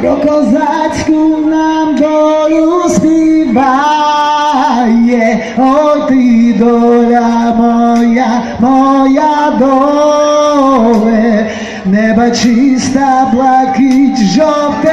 Pro kozačku nám boju zpívaje, oj ty dora moja, moja dole. Neba čista, plakić, žote,